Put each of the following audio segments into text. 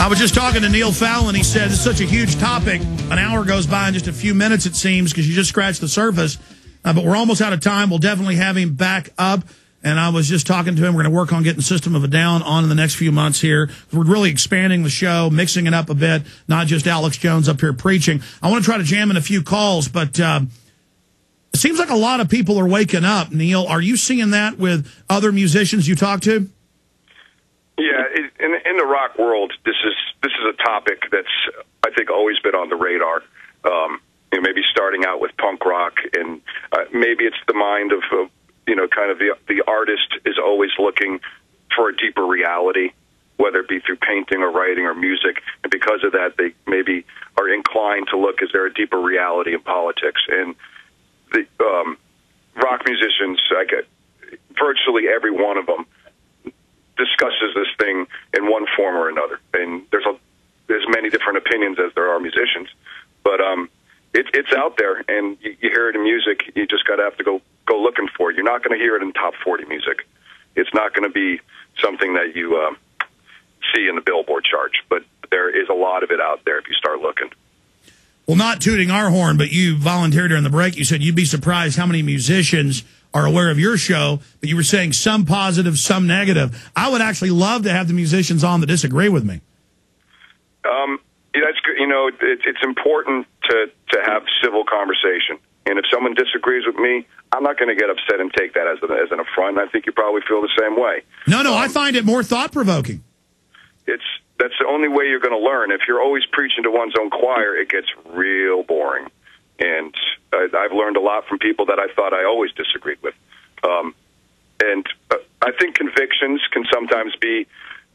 I was just talking to Neil Fallon. He said it's such a huge topic. An hour goes by in just a few minutes, it seems, because you just scratched the surface. Uh, but we're almost out of time. We'll definitely have him back up. And I was just talking to him. We're going to work on getting System of a Down on in the next few months here. We're really expanding the show, mixing it up a bit, not just Alex Jones up here preaching. I want to try to jam in a few calls, but uh, it seems like a lot of people are waking up. Neil, are you seeing that with other musicians you talk to? Yeah, in, in the rock world, this is this is a topic that's I think always been on the radar. Um, you know, maybe starting out with punk rock, and uh, maybe it's the mind of, of you know, kind of the the artist is always looking for a deeper reality, whether it be through painting or writing or music, and because of that, they maybe are inclined to look: is there a deeper reality in politics? And the um, rock musicians, I get virtually every one of them discusses this thing in one form or another, and there's a there's many different opinions as there are musicians, but um, it, it's out there, and you, you hear it in music. You just got to have to go go looking for it. You're not going to hear it in top 40 music. It's not going to be something that you uh, see in the Billboard charts, but there is a lot of it out there if you start looking. Well, not tooting our horn, but you volunteered during the break. You said you'd be surprised how many musicians are aware of your show, but you were saying some positive, some negative. I would actually love to have the musicians on that disagree with me. Um, yeah, that's good. You know, it, it's important to to have civil conversation. And if someone disagrees with me, I'm not going to get upset and take that as an, as an affront. I think you probably feel the same way. No, no, um, I find it more thought provoking. It's that's the only way you're going to learn. If you're always preaching to one's own choir, it gets real boring. And I, I've learned a lot from people that I thought I always disagreed with. Um, and uh, I think convictions can sometimes be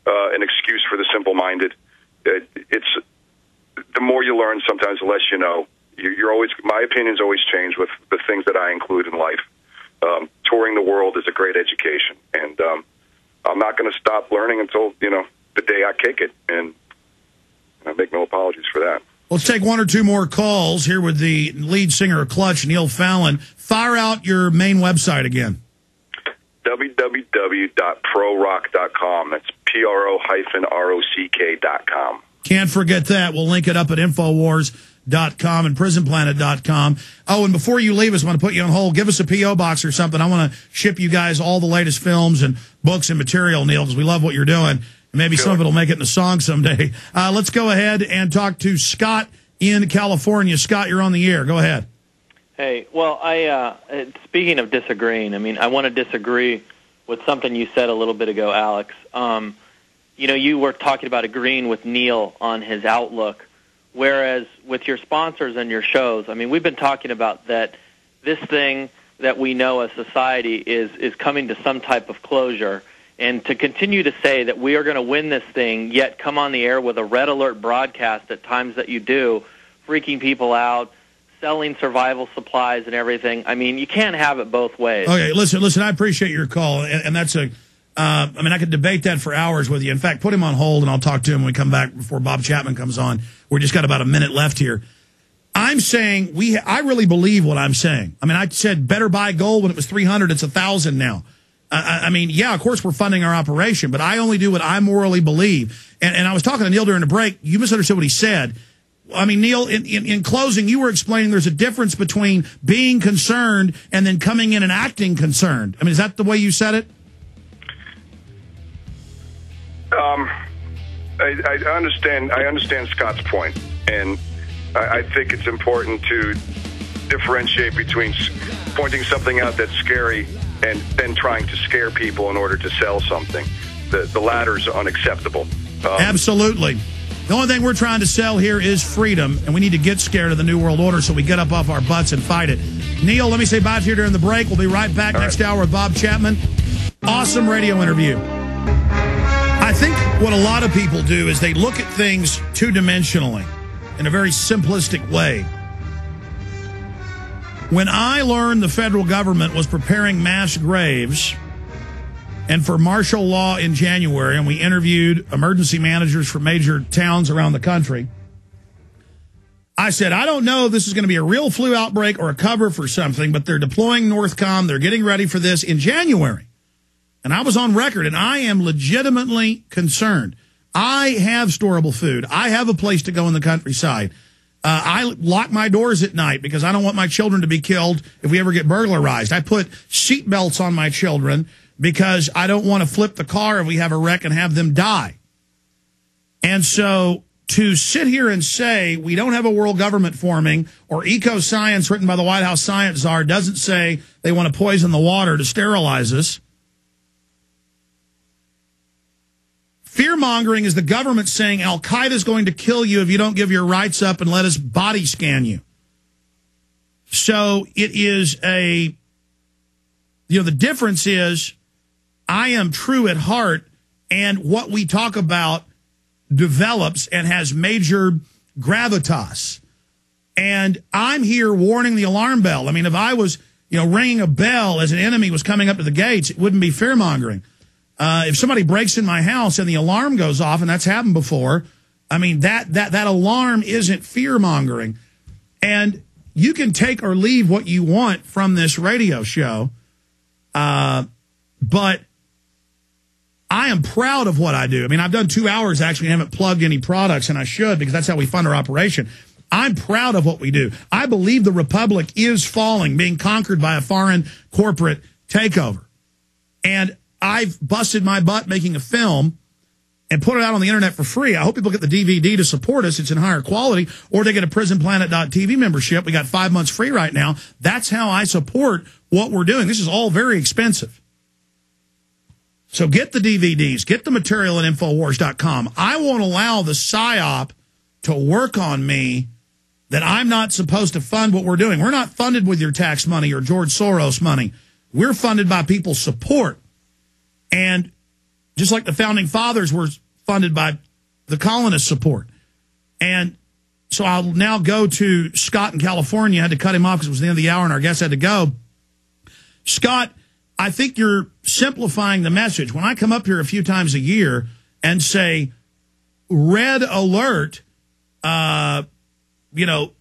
uh, an excuse for the simple-minded. It, it's the more you learn, sometimes the less you know. You, you're always my opinions always change with the things that I include in life. Um, touring the world is a great education, and um, I'm not going to stop learning until you know the day I kick it, and I make no apologies for that. Let's take one or two more calls here with the lead singer of Clutch, Neil Fallon. Fire out your main website again. www.prorock.com. That's P-R-O-hyphen-R-O-C-K dot com. Can't forget that. We'll link it up at Infowars.com and PrisonPlanet.com. Oh, and before you leave us, I want to put you on hold. Give us a P.O. box or something. I want to ship you guys all the latest films and books and material, Neil, because we love what you're doing. Maybe some of it will make it in the song someday. Uh, let's go ahead and talk to Scott in California. Scott, you're on the air. Go ahead. Hey, well, I uh, speaking of disagreeing, I mean, I want to disagree with something you said a little bit ago, Alex. Um, you know, you were talking about agreeing with Neil on his outlook, whereas with your sponsors and your shows, I mean, we've been talking about that this thing that we know as society is is coming to some type of closure. And to continue to say that we are going to win this thing, yet come on the air with a red alert broadcast at times that you do, freaking people out, selling survival supplies and everything. I mean, you can't have it both ways. Okay, listen, listen. I appreciate your call, and, and that's a uh, I mean, I could debate that for hours with you. In fact, put him on hold, and I'll talk to him when we come back before Bob Chapman comes on. We're just got about a minute left here. I'm saying we. I really believe what I'm saying. I mean, I said better buy gold when it was 300. It's a thousand now. I, I mean, yeah, of course we're funding our operation, but I only do what I morally believe. And, and I was talking to Neil during the break. You misunderstood what he said. I mean, Neil, in, in, in, closing, you were explaining there's a difference between being concerned and then coming in and acting concerned. I mean, is that the way you said it? Um, I, I understand. I understand Scott's point, and I, I think it's important to differentiate between pointing something out that's scary and then trying to scare people in order to sell something. The the latter is unacceptable. Um, Absolutely. The only thing we're trying to sell here is freedom, and we need to get scared of the New World Order so we get up off our butts and fight it. Neil, let me say bye to you during the break. We'll be right back All next right. hour with Bob Chapman. Awesome radio interview. I think what a lot of people do is they look at things two dimensionally in a very simplistic way. When I learned the federal government was preparing mass graves and for martial law in January, and we interviewed emergency managers from major towns around the country, I said, I don't know if this is going to be a real flu outbreak or a cover for something, but they're deploying Northcom. They're getting ready for this in January. And I was on record, and I am legitimately concerned. I have storable food. I have a place to go in the countryside. Uh, I lock my doors at night because I don't want my children to be killed if we ever get burglarized. I put seat belts on my children because I don't want to flip the car if we have a wreck and have them die. And so to sit here and say we don't have a world government forming or Ecoscience written by the White House science czar doesn't say they want to poison the water to sterilize us. Fear mongering is the government saying Al Qaeda is going to kill you if you don't give your rights up and let us body scan you. So it is a, you know, the difference is I am true at heart and what we talk about develops and has major gravitas. And I'm here warning the alarm bell. I mean, if I was, you know, ringing a bell as an enemy was coming up to the gates, it wouldn't be fear mongering. Uh, if somebody breaks in my house and the alarm goes off, and that's happened before, I mean that that that alarm isn't fear mongering, and you can take or leave what you want from this radio show, uh, but I am proud of what I do. I mean, I've done two hours actually, haven't plugged any products, and I should because that's how we fund our operation. I'm proud of what we do. I believe the republic is falling, being conquered by a foreign corporate takeover, and I've busted my butt making a film and put it out on the internet for free. I hope people get the DVD to support us. It's in higher quality, or they get a prisonplanet.tv membership. We got five months free right now. That's how I support what we're doing. This is all very expensive. So get the DVDs, get the material at Infowars.com. I won't allow the PSYOP to work on me that I'm not supposed to fund what we're doing. We're not funded with your tax money or George Soros money. We're funded by people's support. And just like the founding fathers were funded by the colonist support. And so I'll now go to Scott in California. I had to cut him off because it was the end of the hour and our guest had to go. Scott, I think you're simplifying the message. When I come up here a few times a year and say, red alert, uh, you know,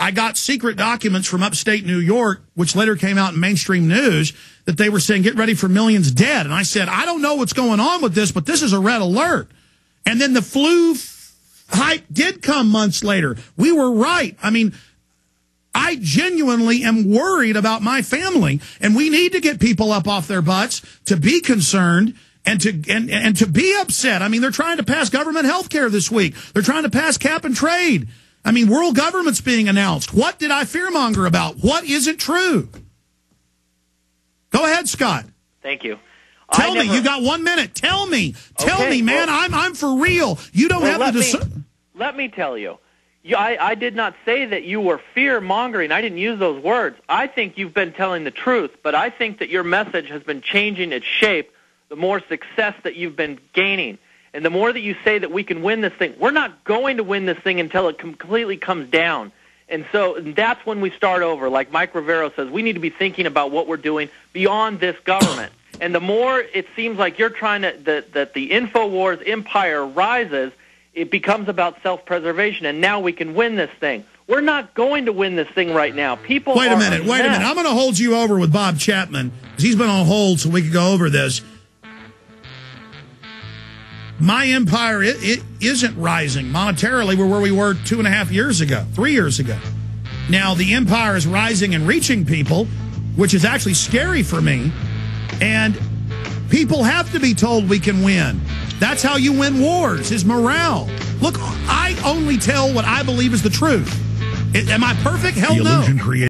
I got secret documents from upstate New York, which later came out in mainstream news, that they were saying, get ready for millions dead. And I said, I don't know what's going on with this, but this is a red alert. And then the flu hype did come months later. We were right. I mean, I genuinely am worried about my family, and we need to get people up off their butts to be concerned and to and, and to be upset. I mean, they're trying to pass government health care this week. They're trying to pass cap and trade. I mean, world government's being announced. What did I fearmonger about? What isn't true? Go ahead, Scott. Thank you. Tell never... me. You got one minute. Tell me. Tell okay, me, man. Well, I'm I'm for real. You don't well, have to. Dis- me, let me tell you. you I, I did not say that you were fear mongering. I didn't use those words. I think you've been telling the truth, but I think that your message has been changing its shape the more success that you've been gaining. And the more that you say that we can win this thing, we're not going to win this thing until it completely comes down. And so that's when we start over. Like Mike Rivero says, we need to be thinking about what we're doing beyond this government. And the more it seems like you're trying to, that, that the InfoWars empire rises, it becomes about self-preservation. And now we can win this thing. We're not going to win this thing right now. People. Wait a minute. Wait a minute. I'm going to hold you over with Bob Chapman because he's been on hold so we could go over this my empire it, it isn't rising monetarily. We're where we were two and a half years ago, three years ago. Now the empire is rising and reaching people, which is actually scary for me. And people have to be told we can win. That's how you win wars, is morale. Look, I only tell what I believe is the truth. Am I perfect? Hell the no.